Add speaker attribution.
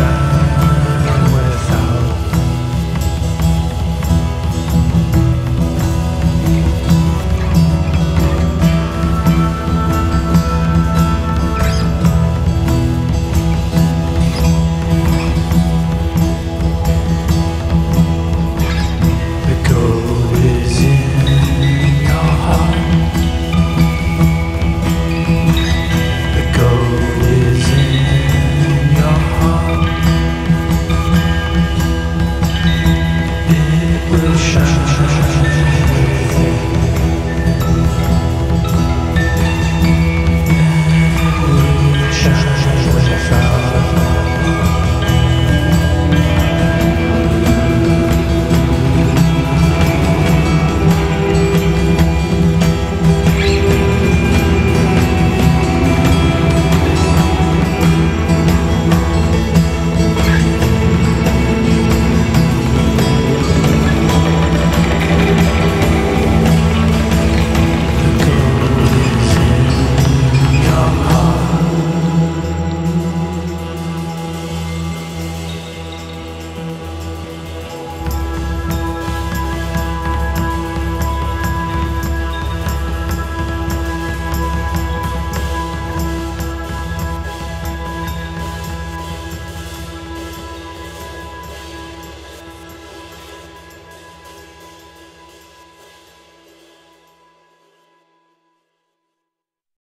Speaker 1: Yeah.